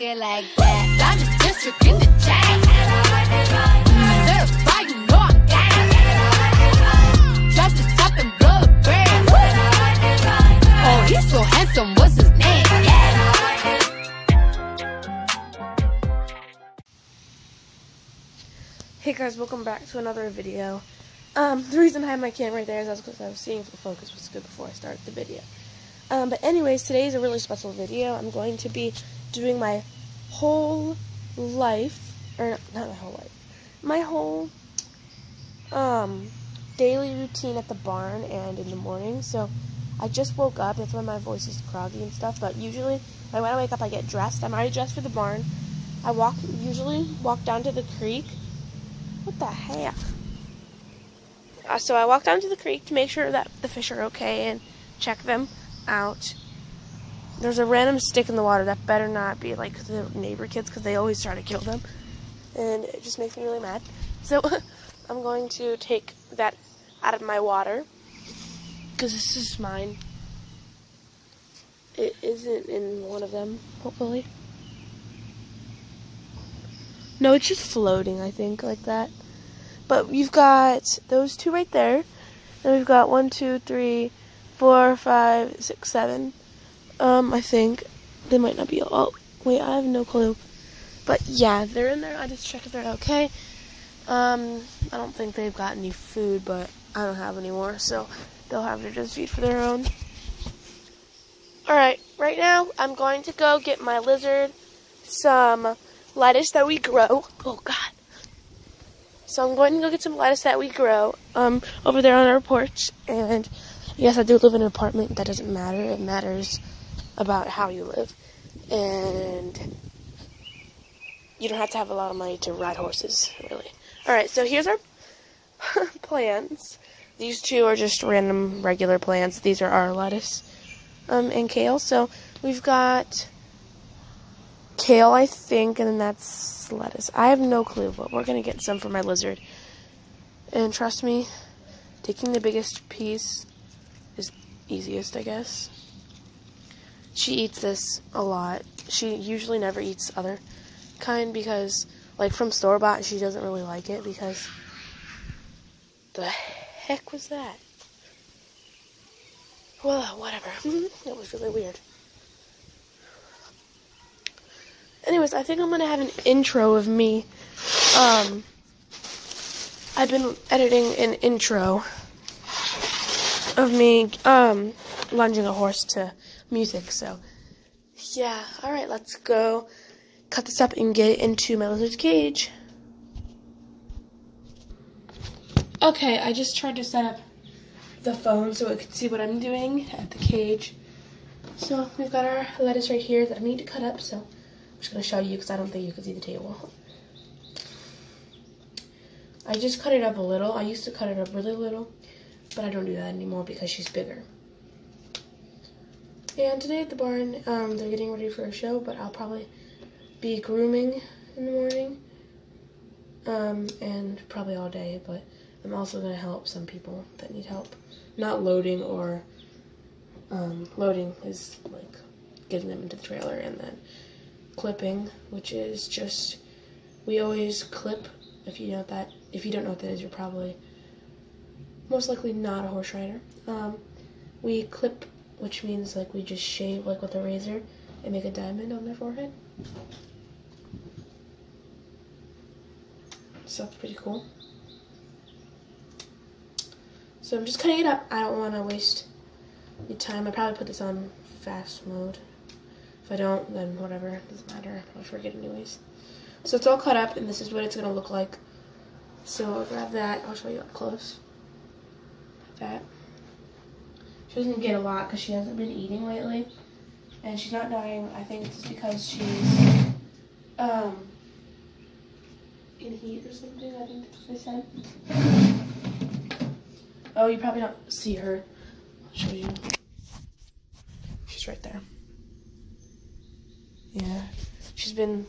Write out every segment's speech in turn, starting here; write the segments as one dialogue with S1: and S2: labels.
S1: it like that. I'm just. Drop the brand. Oh.
S2: Hey guys, welcome back to another video. Um, the reason I have my camera right there is because I was seeing if the focus was good before I started the video. Um, but anyways, today is a really special video. I'm going to be doing my whole life, or not, not my whole life, my whole um, daily routine at the barn and in the morning. So I just woke up. That's why my voice is groggy and stuff. But usually, when I wake up, I get dressed. I'm already dressed for the barn. I walk usually walk down to the creek. What the heck? Uh, so I walk down to the creek to make sure that the fish are okay and check them out. There's a random stick in the water that better not be like the neighbor kids because they always try to kill them, and it just makes me really mad. So I'm going to take that out of my water because this is mine. It isn't in one of them, hopefully. No, it's just floating, I think, like that. But we've got those two right there. And we've got one, two, three, four, five, six, seven. Um, I think. They might not be all. Wait, I have no clue. But yeah, they're in there. I just checked if they're okay. Um, I don't think they've got any food, but I don't have any more, so they'll have to just feed for their own. Alright, right now I'm going to go get my lizard some lettuce that we grow. Oh god. So I'm going to go get some lettuce that we grow um, over there on our porch. And yes, I do live in an apartment. That doesn't matter. It matters about how you live. And you don't have to have a lot of money to ride horses, really. Alright, so here's our plants. These two are just random regular plants. These are our lettuce um, and kale. So we've got kale, I think, and then that's lettuce. I have no clue, but we're going to get some for my lizard. And trust me, taking the biggest piece easiest, I guess. She eats this a lot. She usually never eats other kind because, like, from store-bought, she doesn't really like it because... The heck was that? Well, whatever. that was really weird. anyways, I think I'm gonna have an intro of me. Um, I've been editing an intro of me um, lunging a horse to music. So, yeah. All right, let's go cut this up and get it into my lizard's cage. Okay, I just tried to set up the phone so it could see what I'm doing at the cage. So we've got our lettuce right here that I need to cut up. So I'm just going to show you because I don't think you can see the table. I just cut it up a little. I used to cut it up really little, but I don't do that anymore because she's bigger. And today at the barn, um, they're getting ready for a show, but I'll probably be grooming in the morning, um, and probably all day, but I'm also going to help some people that need help. Not loading or, um, loading is like getting them into the trailer, and then clipping, which is just, we always clip, if you know that, if you don't know what that is, you're probably most likely not a horse rider. Um, we clip, which means like we just shave like with a razor and make a diamond on their forehead. So that's pretty cool. So I'm just cutting it up. I don't want to waste your time. I probably put this on fast mode. If I don't, then whatever. It doesn't matter. I'll forget anyways. So it's all cut up, and this is what it's going to look like. So I'll grab that. I'll show you up close. That. She doesn't get a lot because she hasn't been eating lately. And she's not dying. I think it's because she's um, in heat or something. I think that's what they said. Oh, you probably don't see her. I'll show you. She's right there. Yeah. She's been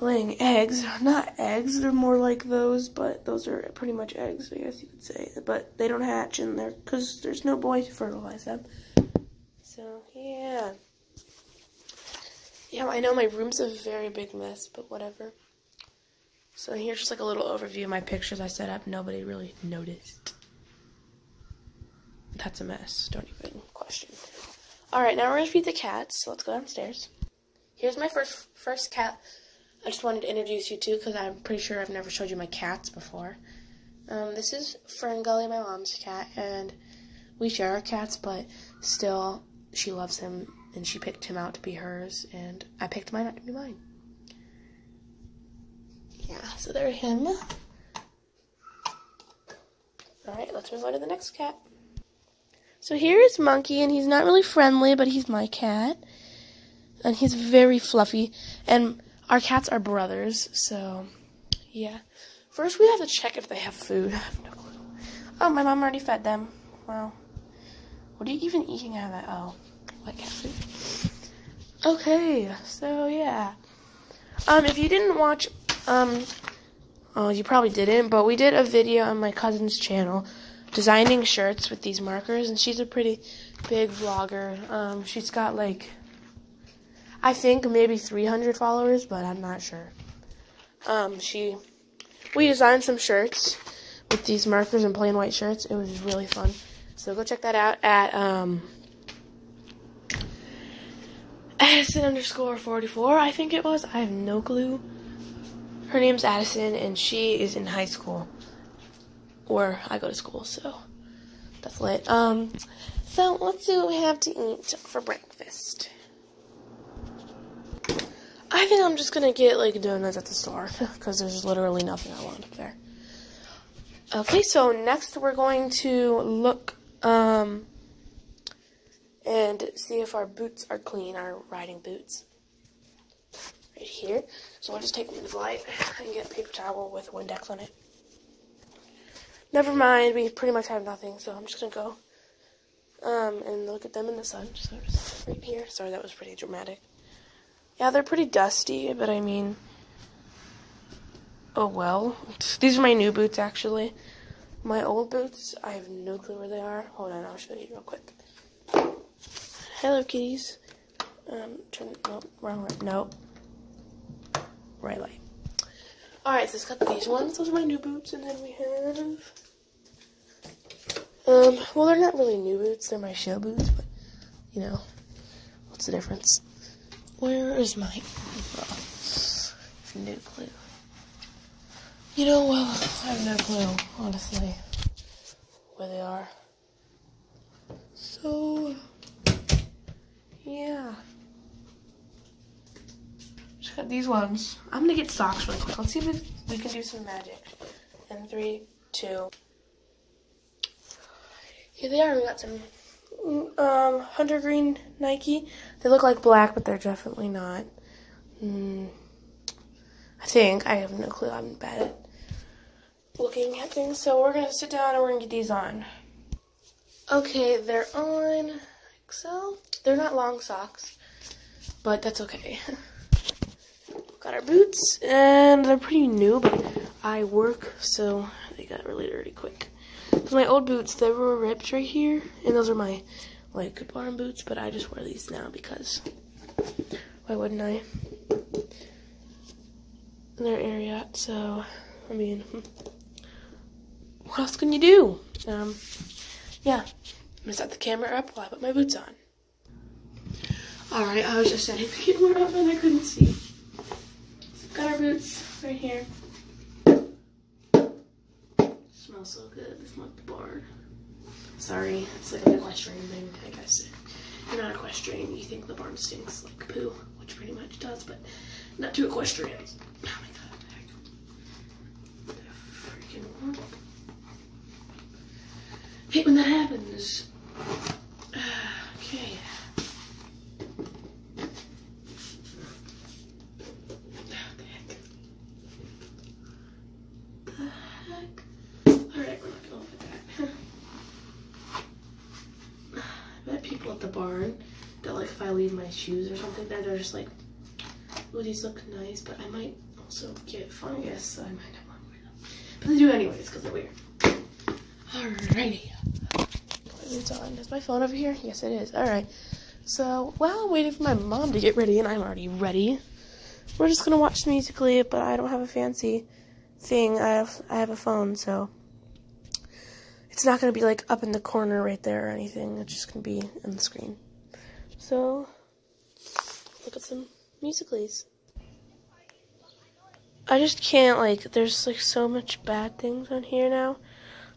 S2: laying eggs. Not eggs, they're more like those, but those are pretty much eggs, I guess you could say. But they don't hatch in there because there's no boy to fertilize them. So, yeah. Yeah, I know my room's a very big mess, but whatever. So here's just like a little overview of my pictures I set up. Nobody really noticed. That's a mess. Don't even question. All right, now we're gonna feed the cats. So let's go downstairs. Here's my first first cat. I just wanted to introduce you to because I'm pretty sure I've never showed you my cats before. Um, this is Ferngully, my mom's cat, and we share our cats, but still, she loves him, and she picked him out to be hers, and I picked mine out to be mine. Yeah, so there's him. Alright, let's move on to the next cat. So here is Monkey, and he's not really friendly, but he's my cat. And he's very fluffy. And our cats are brothers, so yeah. First, we have to check if they have food. I have no clue. Oh, my mom already fed them. Wow. What are you even eating out of that? Oh, what cat food? Okay, so yeah. Um, if you didn't watch, um, oh, you probably didn't, but we did a video on my cousin's channel designing shirts with these markers, and she's a pretty big vlogger. Um, she's got like, I think maybe 300 followers, but I'm not sure. Um, she, we designed some shirts with these markers and plain white shirts. It was really fun. So go check that out at um, Addison underscore 44, I think it was. I have no clue. Her name's Addison, and she is in high school. Where I go to school, so that's lit. Um, so let's see what we have to eat for breakfast. I think I'm just gonna get like donuts at the store because there's literally nothing I want up there. Okay, so next we're going to look um, and see if our boots are clean, our riding boots. Right here. So I'll just take them to the light and get a paper towel with Windex on it. Never mind, we pretty much have nothing, so I'm just gonna go um, and look at them in the sun. So just right here. Sorry, that was pretty dramatic. Yeah, they're pretty dusty, but I mean, oh well. These are my new boots, actually. My old boots, I have no clue where they are. Hold on, I'll show you real quick. Hello, kitties. Um, turn, no, wrong way. No. Right light. Alright, so it's got these ones. Those are my new boots, and then we have... Um, well, they're not really new boots. They're my show boots, but, you know, what's the difference? Where is my... Oh, no clue. You know, well, I have no clue, honestly, where they are. So, yeah. Just got these ones. I'm gonna get socks really quick. Let's see if we can do some magic. In three, two. Here they are. We got some uh, um, hunter green Nike. They look like black, but they're definitely not. Mm, I think. I have no clue. I'm bad at looking at things. So we're gonna sit down and we're gonna get these on. Okay, they're on. Like so. They're not long socks, but that's okay. got our boots, and they're pretty new, but I work, so they got really dirty quick. Because my old boots, they were ripped right here, and those are my like barn boots, but I just wear these now because why wouldn't I? And they're Ariat, so I mean, what else can you do? Um, yeah, I'm gonna set the camera up while I put my boots on. Alright, I was just setting the camera up and I couldn't see. Got our boots right here. Smells so good. It's like the barn. Sorry, it's like an equestrian thing, I guess. If you're not equestrian, you think the barn stinks like poo, which pretty much does, but not to equestrians. Oh my god, freaking hate when that happens. Okay. the heck? The heck? Alright, we're not gonna look at that. I bet people at the barn that like if I leave my shoes or something there, they're just like, these look nice, but I might also get fungus, so I might not want to wear them. But they do anyways, because they're weird. Alrighty. My on. Is my phone over here? Yes, it is. Alright. So while I'm waiting for my mom to get ready, and I'm already ready, we're just gonna watch Musically. But I don't have a fancy thing. I have I have a phone, so it's not gonna be like up in the corner right there or anything. It's just gonna be in the screen. So look at some Musicallys. I just can't like. There's like so much bad things on here now.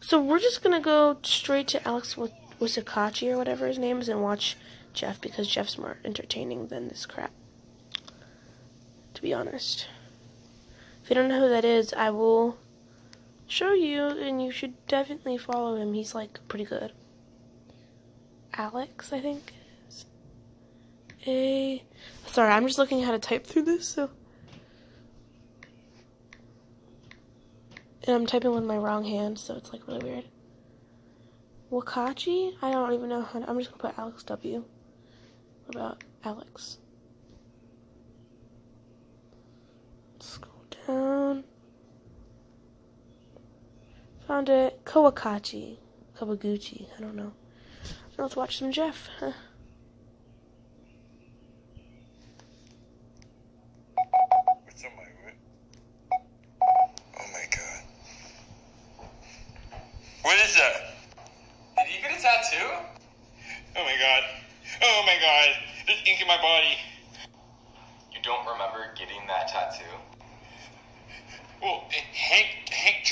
S2: So we're just gonna go straight to Alex Wisakachi or whatever his name is and watch Jeff because Jeff's more entertaining than this crap. To be honest. If you don't know who that is, I will show you and you should definitely follow him. He's like pretty good. Alex, I think. A sorry, I'm just looking how to type through this, so And I'm typing with my wrong hand, so it's like really weird. Wakachi? I don't even know how to, I'm just gonna put Alex W. What about Alex? Let's scroll down. Found it. Kawakachi. Kawaguchi. I don't know. Now let's watch some Jeff. Huh.
S3: Oh what is that?
S4: Did you get a tattoo?
S3: Oh my god. Oh my god. There's ink in my body.
S4: You don't remember getting that tattoo?
S3: Well, Hank Hank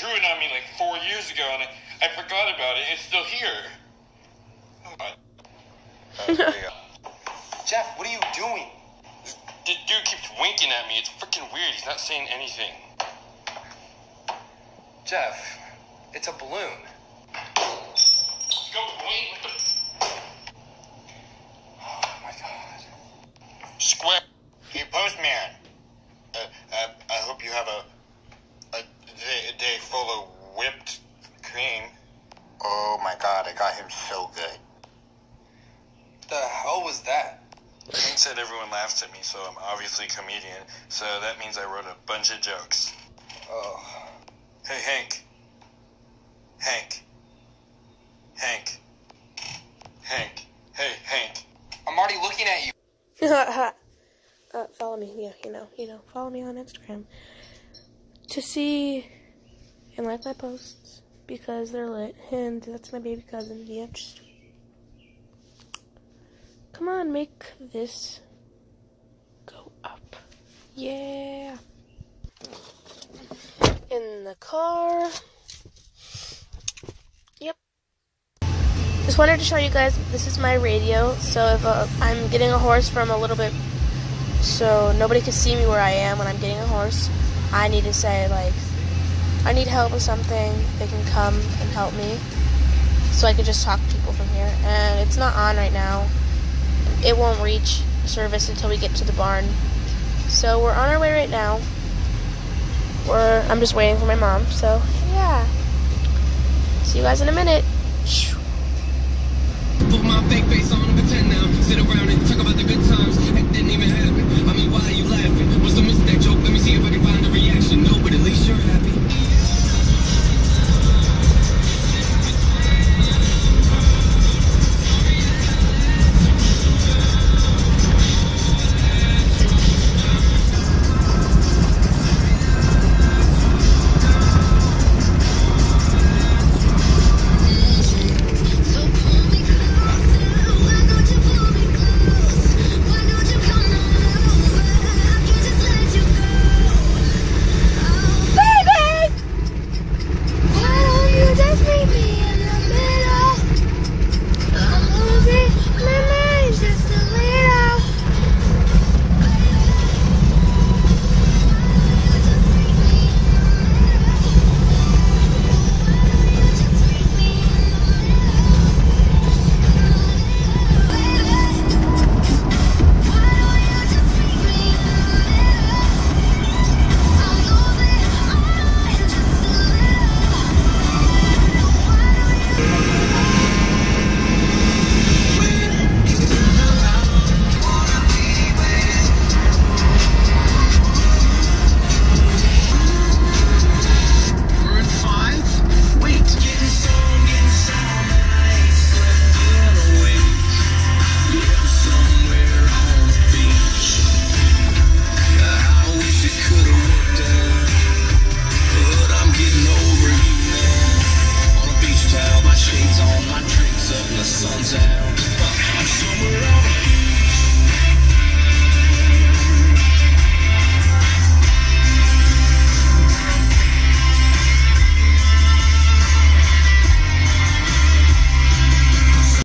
S3: drew it on me like four years ago, and I, I forgot about it. It's still here. Oh my.
S4: Jeff, what are you doing?
S3: This, this dude keeps winking at me. It's freaking weird. He's not saying anything.
S4: Jeff, it's a balloon.
S3: Go, wait. What the?
S4: Oh my god.
S3: Square. Hey, postman. Uh, uh, I hope you have a day, a day full of whipped cream. Oh my god, I got him so good.
S4: The hell was that?
S3: Hank said everyone laughs at me, so I'm obviously a comedian. So that means I wrote a bunch of jokes.
S4: Oh.
S3: Hey, Hank. Hank. Hank. Hank. Hey, Hank.
S4: I'm already looking at you.
S2: uh, follow me. Yeah, you know, you know. Follow me on Instagram to see and like my posts because they're lit. And that's my baby cousin. Yeah, just come on, make this go up. Yeah. In the car. Yep. Just wanted to show you guys, this is my radio, so if uh, I'm getting a horse from a little bit, so nobody can see me where I am when I'm getting a horse, I need to say, like, I need help with something, they can come and help me, so I can just talk to people from here, and it's not on right now. It won't reach service until we get to the barn. So we're on our way right now. We're, I'm just waiting for my mom, so yeah. See you guys in a minute.
S5: Put my fake face on and pretend now. Sit around and talk about the good times. And didn't even